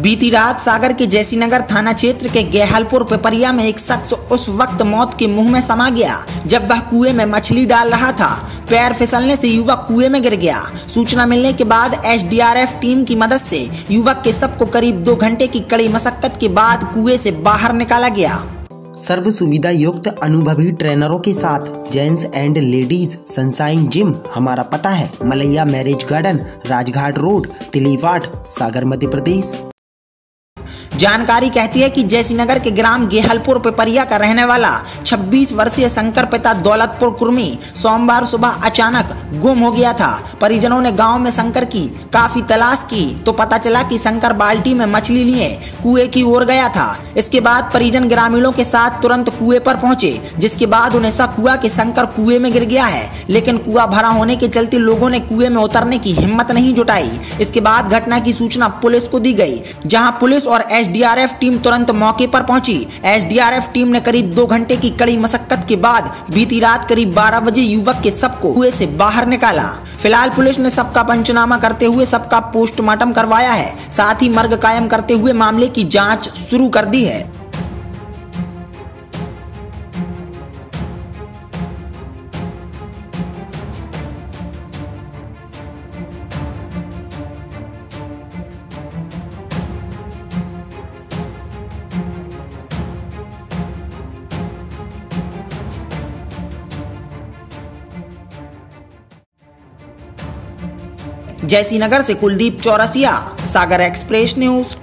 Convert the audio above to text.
बीती रात सागर के जैसीनगर थाना क्षेत्र के गेहलपुर पिपरिया में एक शख्स उस वक्त मौत के मुँह में समा गया, जब वह कुएँ में मछली डाल रहा था। पैर फिसलने से युवक कुएँ में गिर गया। सूचना मिलने के बाद एसडीआरएफ टीम की मदद से युवक के सबको करीब दो घंटे की कड़ी मशक्कत के बाद कुएँ से बाहर निकाला गया। सर्व सुविधा युक्त अनुभवी ट्रेनरों के साथ gents and ladies sunshine gym, हमारा पता है, Malaiya marriage garden, Rajghat road, Tiliwat, Sagar, Madhya Pradesh. जानकारी कहती है कि जैसीनगर के ग्राम गेहलपुर पिपरिया का रहने वाला 26 वर्षीय शंकर पिता दौलतपुर कुर्मी सोमवार सुबह अचानक गुम हो गया था। परिजनों ने गाँव में शंकर की काफ़ी तलाश की तो पता चला कि शंकर बाल्टी में मछली लिए कुएँ की ओर गया था। इसके बाद परिजन ग्रामीणों के साथ तुरंत कुएँ पर पहुँचे, जिसके बाद उन्हें शक हुआ कि शंकर कुएँ में गिर गया है, लेकिन कुआ भरा होने के चलते लोगों ने कुएँ में उतरने की हिम्मत नहीं जुटाई। इसके बाद घटना की सूचना पुलिस को दी गई, जहाँ पुलिस और एस एसडीआरएफ टीम तुरंत मौके पर पहुँची। एसडीआरएफ टीम ने करीब दो घंटे की कड़ी मशक्कत के बाद बीती रात करीब 12 बजे युवक के सबको कुएँ से बाहर निकाला। फ़िलहाल पुलिस ने सबका पंचनामा करते हुए सबका पोस्टमार्टम करवाया है। साथ ही मर्ग कायम करते हुए मामले की जाँच शुरू कर दी है। जैसी नगर से कुलदीप चौरसिया सागर एक्सप्रेस न्यूज़